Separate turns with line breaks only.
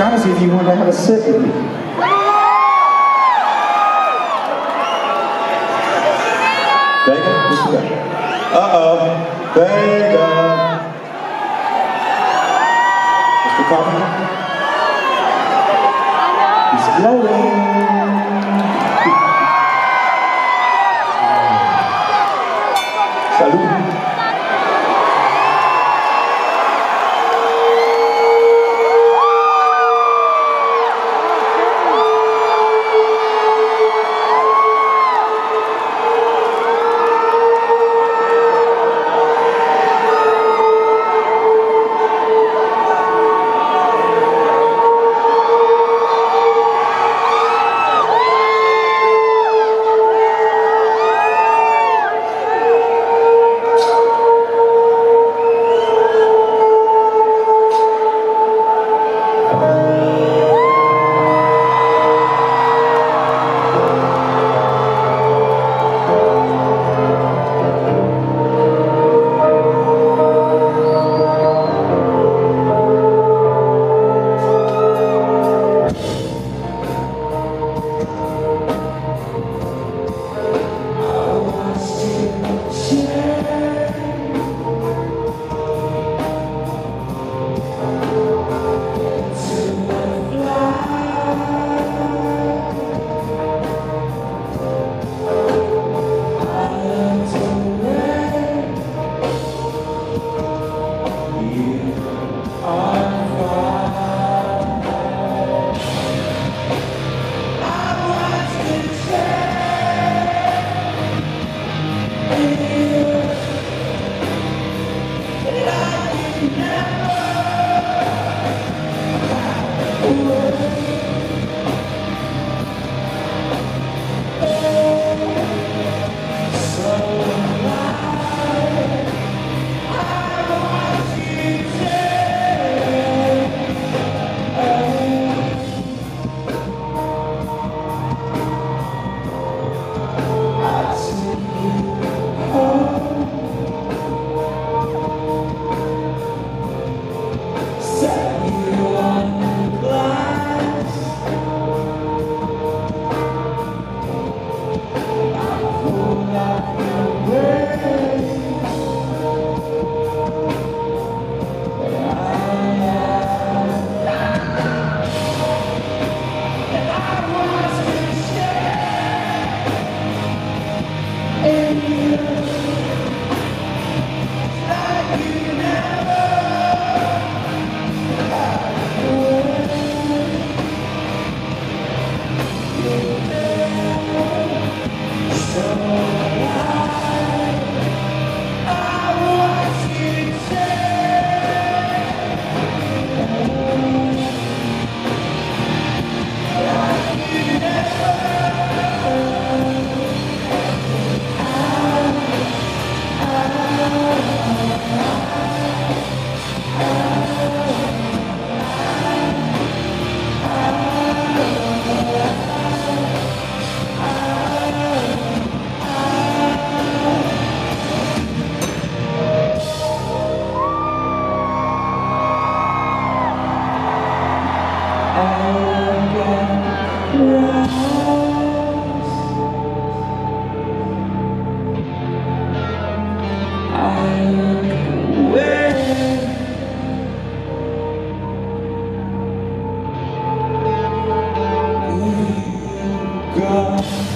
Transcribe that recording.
trying to see if you wanted to have a sit with me. Vega, you? Uh-oh, Vega. Mr. Carpenter? He's. Salud. God.